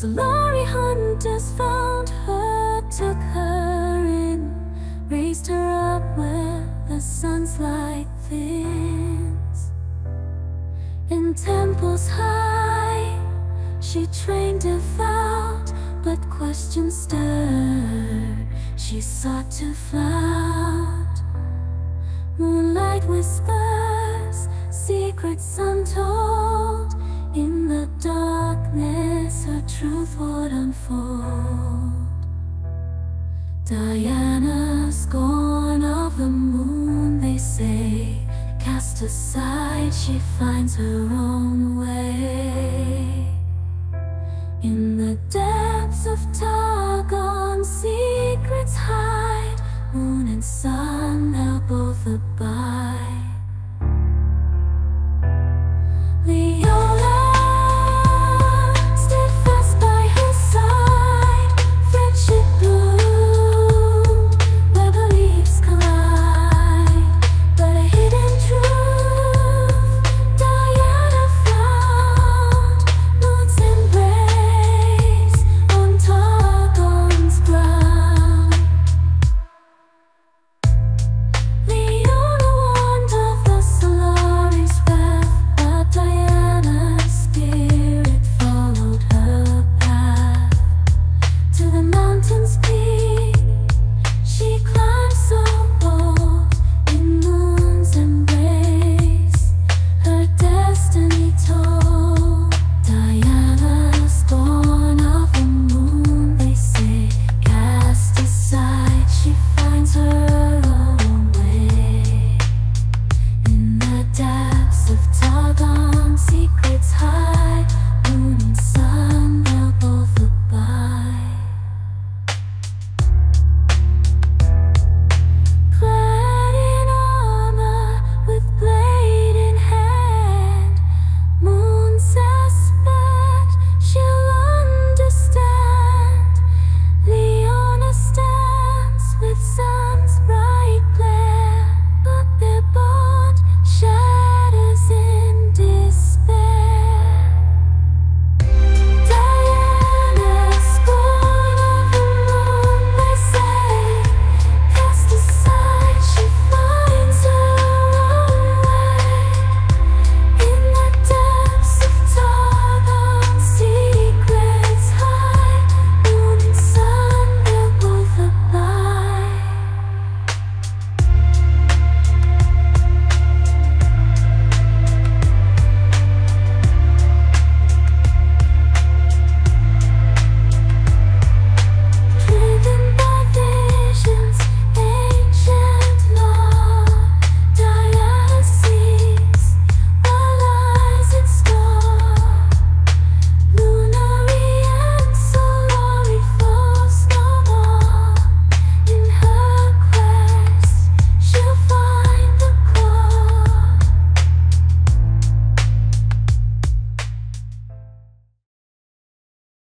hunters found her, took her in, raised her up where the sun's light thins. In temples high, she trained devout, but questions stirred. She sought to flout. Moonlight whispers, secrets untold. In the darkness, her truth would unfold. Diana, scorn of the moon, they say, cast aside, she finds her own way. In the depths of Targon, secrets hide, moon and sun now both abide.